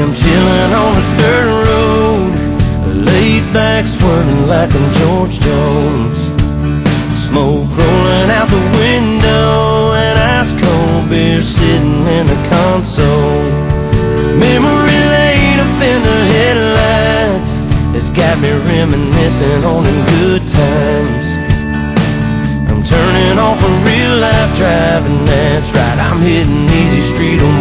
I'm chillin' on a dirt road, laid back swerving like I'm George Jones. Smoke rolling out the window, and ice cold beer sitting in the console. Memory laid up in the headlights, it's got me reminiscing on them good times. I'm turning off a real life driving, that's right. I'm hitting easy street on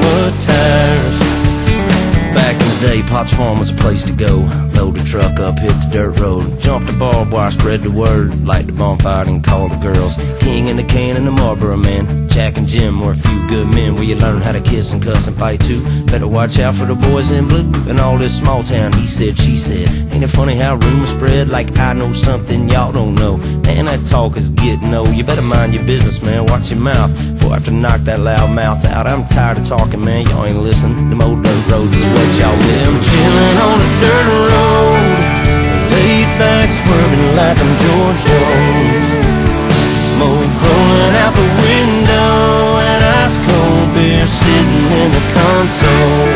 day, Potts Farm was a place to go. Load the truck up, hit the dirt road. Jump the barbed wire, spread the word. Light the bonfire and call the girls. King and the can and the Marlboro man. Jack and Jim were a few good men where you learn how to kiss and cuss and fight too. Better watch out for the boys in blue and all this small town. He said, she said. Ain't it funny how rumors spread like I know something y'all don't know? Man, that talk is getting old. You better mind your business, man. Watch your mouth. Before I have to knock that loud mouth out. I'm tired of talking, man. Y'all ain't listening. Like I'm George Jones. Smoke rolling out the window, and ice cold beer sitting in the console.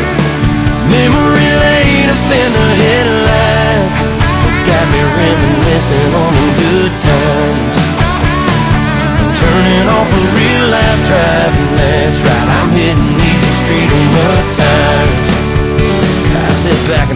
Memory laid up in the headlights, it's got me reminiscing on the good times. I'm turning off a real life driving, that's right. I'm hitting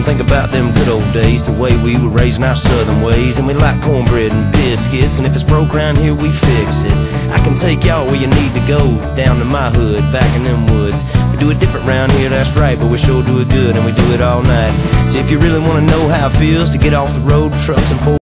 think about them good old days, the way we were raising our southern ways, and we like cornbread and biscuits, and if it's broke around here, we fix it. I can take y'all where you need to go, down to my hood, back in them woods. We do it different round here, that's right, but we sure do it good, and we do it all night. See, if you really wanna know how it feels to get off the road, trucks and